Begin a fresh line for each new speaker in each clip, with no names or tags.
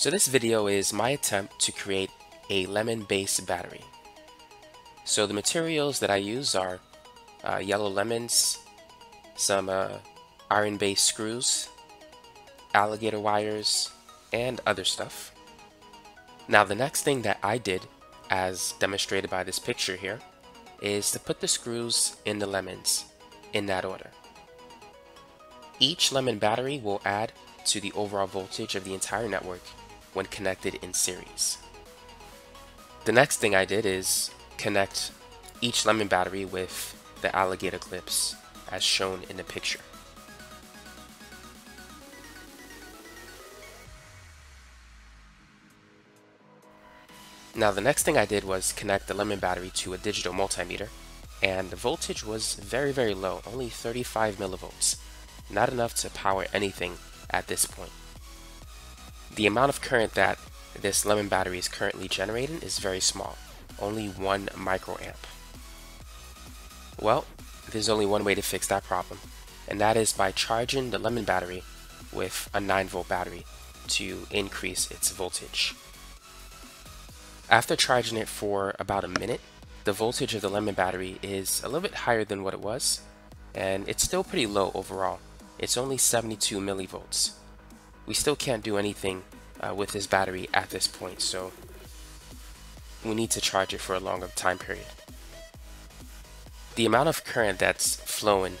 So this video is my attempt to create a lemon-based battery. So the materials that I use are uh, yellow lemons, some uh, iron-based screws, alligator wires, and other stuff. Now the next thing that I did, as demonstrated by this picture here, is to put the screws in the lemons in that order. Each lemon battery will add to the overall voltage of the entire network when connected in series. The next thing I did is connect each lemon battery with the alligator clips as shown in the picture. Now the next thing I did was connect the lemon battery to a digital multimeter and the voltage was very very low, only 35 millivolts, not enough to power anything at this point. The amount of current that this lemon battery is currently generating is very small, only 1 microamp. Well, there's only one way to fix that problem, and that is by charging the lemon battery with a 9 volt battery to increase its voltage. After charging it for about a minute, the voltage of the lemon battery is a little bit higher than what it was, and it's still pretty low overall. It's only 72 millivolts. We still can't do anything uh, with this battery at this point, so we need to charge it for a longer time period. The amount of current that's flowing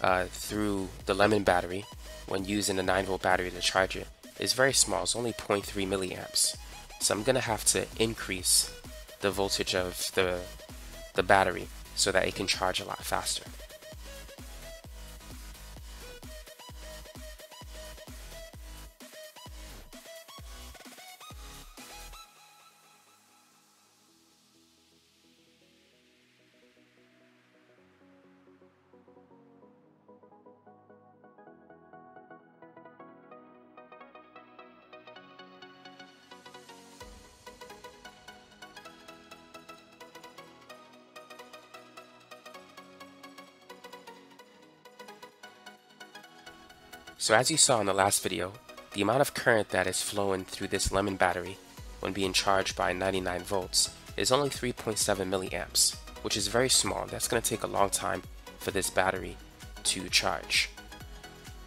uh, through the lemon battery when using a 9 volt battery to charge it is very small, it's only 0.3 milliamps. So I'm going to have to increase the voltage of the, the battery so that it can charge a lot faster. So as you saw in the last video, the amount of current that is flowing through this lemon battery when being charged by 99 volts is only 3.7 milliamps, which is very small. That's going to take a long time for this battery to charge.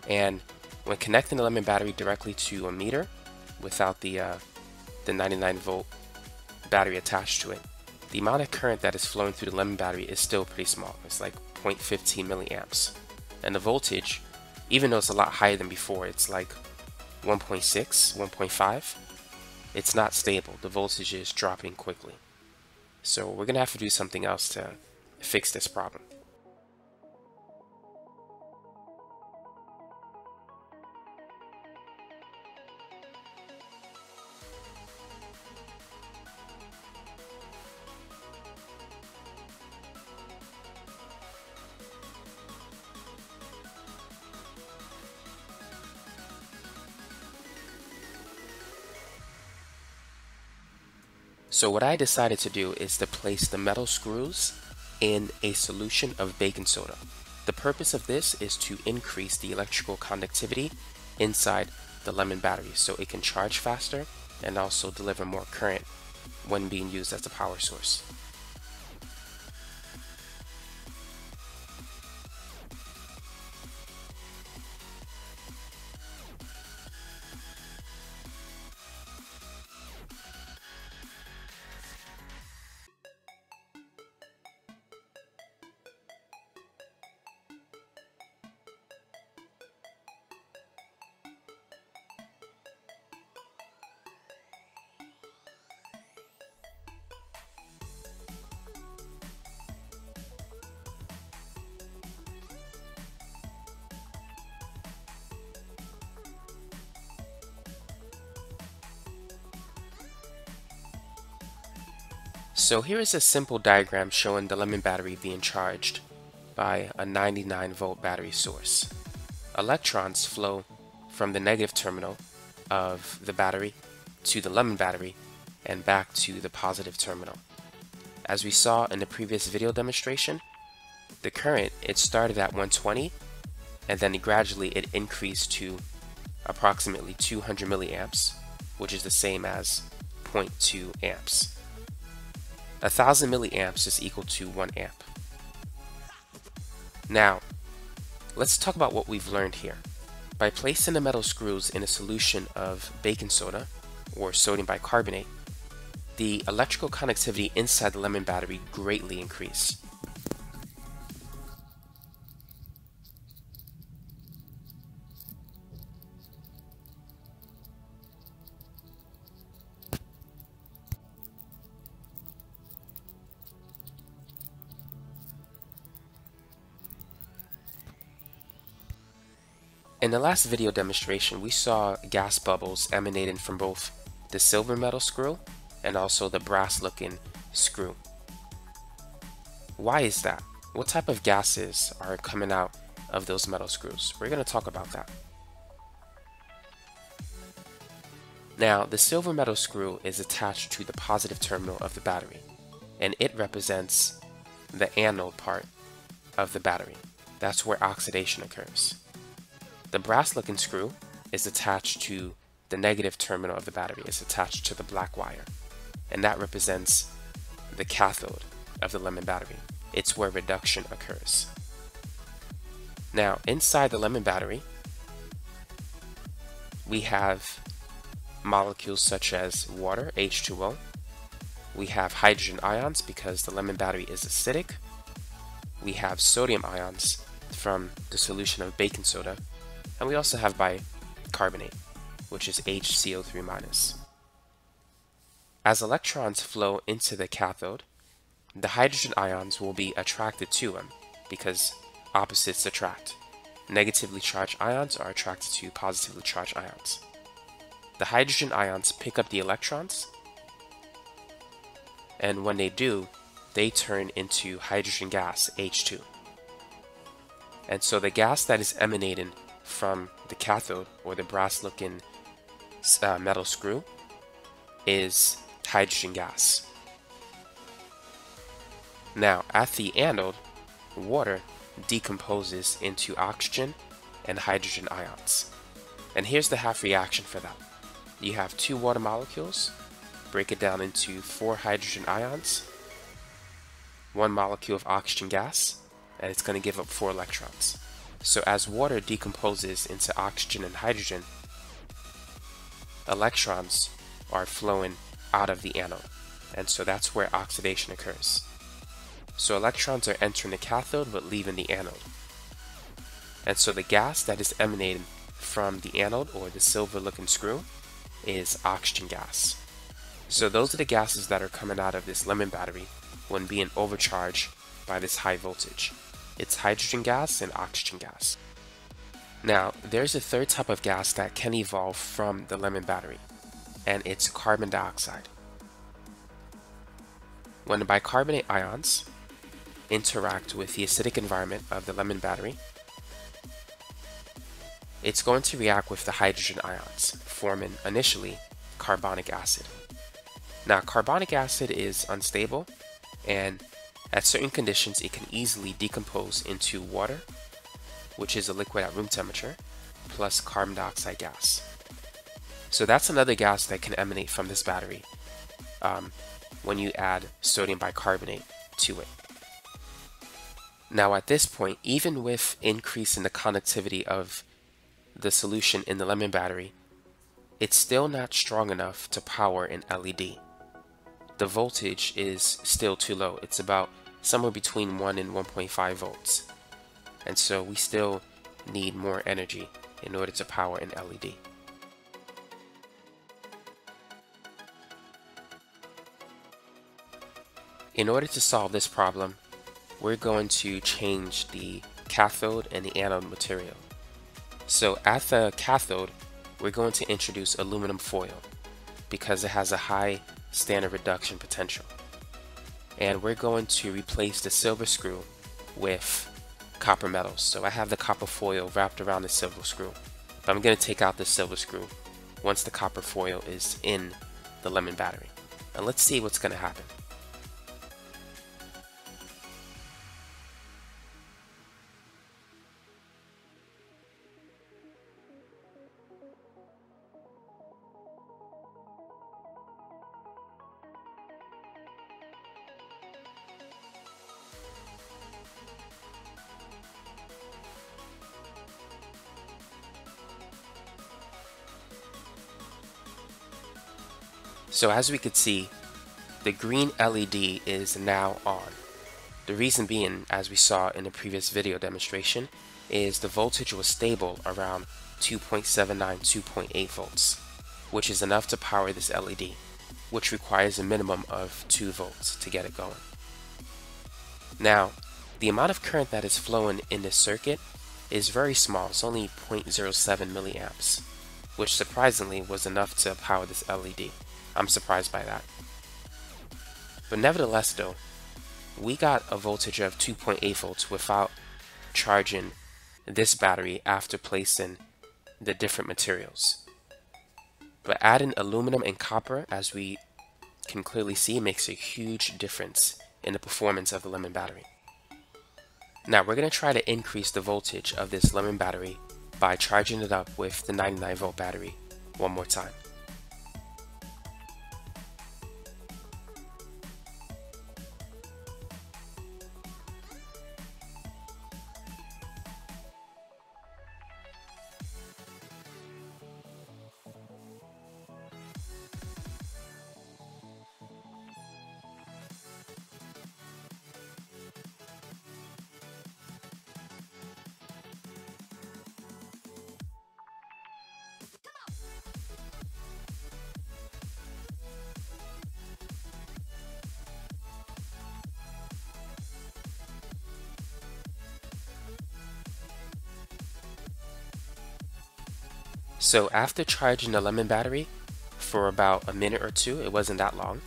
And when connecting the lemon battery directly to a meter without the, uh, the 99 volt battery attached to it, the amount of current that is flowing through the lemon battery is still pretty small. It's like 0.15 milliamps. And the voltage even though it's a lot higher than before, it's like 1.6, 1.5, it's not stable. The voltage is dropping quickly. So we're going to have to do something else to fix this problem. So what I decided to do is to place the metal screws in a solution of baking soda. The purpose of this is to increase the electrical conductivity inside the lemon battery so it can charge faster and also deliver more current when being used as a power source. So here is a simple diagram showing the lemon battery being charged by a 99 volt battery source. Electrons flow from the negative terminal of the battery to the lemon battery and back to the positive terminal. As we saw in the previous video demonstration, the current, it started at 120 and then gradually it increased to approximately 200 milliamps which is the same as 0.2 amps. 1000 milliamps is equal to 1 amp. Now, let's talk about what we've learned here. By placing the metal screws in a solution of baking soda, or sodium bicarbonate, the electrical conductivity inside the lemon battery greatly increased. In the last video demonstration, we saw gas bubbles emanating from both the silver metal screw and also the brass looking screw. Why is that? What type of gases are coming out of those metal screws? We're going to talk about that. Now, the silver metal screw is attached to the positive terminal of the battery, and it represents the anode part of the battery. That's where oxidation occurs. The brass looking screw is attached to the negative terminal of the battery. It's attached to the black wire, and that represents the cathode of the lemon battery. It's where reduction occurs. Now, inside the lemon battery, we have molecules such as water, H2O. We have hydrogen ions because the lemon battery is acidic. We have sodium ions from the solution of baking soda, and we also have bicarbonate, which is HCO3 minus. As electrons flow into the cathode, the hydrogen ions will be attracted to them because opposites attract. Negatively charged ions are attracted to positively charged ions. The hydrogen ions pick up the electrons, and when they do, they turn into hydrogen gas, H2. And so the gas that is emanating from the cathode or the brass looking uh, metal screw is hydrogen gas. Now at the anode, water decomposes into oxygen and hydrogen ions. And here's the half reaction for that. You have two water molecules, break it down into four hydrogen ions, one molecule of oxygen gas, and it's going to give up four electrons. So as water decomposes into oxygen and hydrogen, electrons are flowing out of the anode. And so that's where oxidation occurs. So electrons are entering the cathode but leaving the anode. And so the gas that is emanating from the anode or the silver looking screw is oxygen gas. So those are the gases that are coming out of this lemon battery when being overcharged by this high voltage. It's hydrogen gas and oxygen gas. Now, there's a third type of gas that can evolve from the lemon battery, and it's carbon dioxide. When bicarbonate ions interact with the acidic environment of the lemon battery, it's going to react with the hydrogen ions, forming initially carbonic acid. Now, carbonic acid is unstable and at certain conditions, it can easily decompose into water, which is a liquid at room temperature, plus carbon dioxide gas. So that's another gas that can emanate from this battery um, when you add sodium bicarbonate to it. Now at this point, even with increase in the conductivity of the solution in the lemon battery, it's still not strong enough to power an LED the voltage is still too low. It's about somewhere between 1 and 1.5 volts. And so we still need more energy in order to power an LED. In order to solve this problem, we're going to change the cathode and the anode material. So at the cathode, we're going to introduce aluminum foil because it has a high standard reduction potential. And we're going to replace the silver screw with copper metals. So I have the copper foil wrapped around the silver screw. But I'm going to take out the silver screw once the copper foil is in the lemon battery. And let's see what's going to happen. So as we could see, the green LED is now on. The reason being, as we saw in the previous video demonstration, is the voltage was stable around 2.79, 2.8 volts, which is enough to power this LED, which requires a minimum of 2 volts to get it going. Now, the amount of current that is flowing in this circuit is very small, it's only 0.07 milliamps, which surprisingly was enough to power this LED. I'm surprised by that. But nevertheless though, we got a voltage of 2.8 volts without charging this battery after placing the different materials. But adding aluminum and copper, as we can clearly see, makes a huge difference in the performance of the lemon battery. Now we're going to try to increase the voltage of this lemon battery by charging it up with the 99 volt battery one more time. So after charging the lemon battery for about a minute or two, it wasn't that long,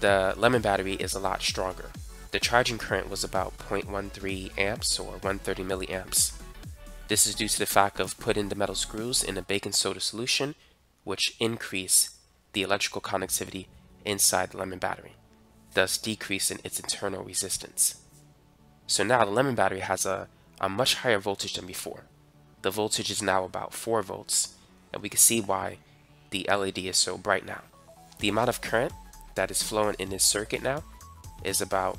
the lemon battery is a lot stronger. The charging current was about 0.13 amps or 130 milliamps. This is due to the fact of putting the metal screws in a baking soda solution, which increase the electrical conductivity inside the lemon battery, thus decreasing its internal resistance. So now the lemon battery has a, a much higher voltage than before the voltage is now about 4 volts, and we can see why the LED is so bright now. The amount of current that is flowing in this circuit now is about,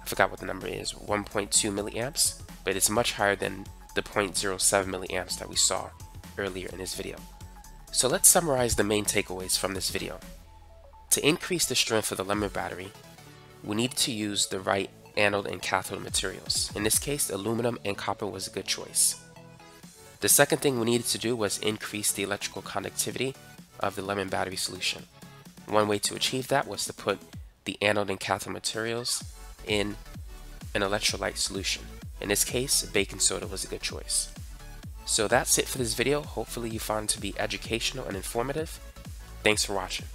I forgot what the number is, 1.2 milliamps, but it's much higher than the 0.07 milliamps that we saw earlier in this video. So let's summarize the main takeaways from this video. To increase the strength of the lemon battery, we need to use the right anode and cathode materials. In this case, aluminum and copper was a good choice. The second thing we needed to do was increase the electrical conductivity of the lemon battery solution. One way to achieve that was to put the anode and cathode materials in an electrolyte solution. In this case, baking soda was a good choice. So that's it for this video. Hopefully you found it to be educational and informative. Thanks for watching.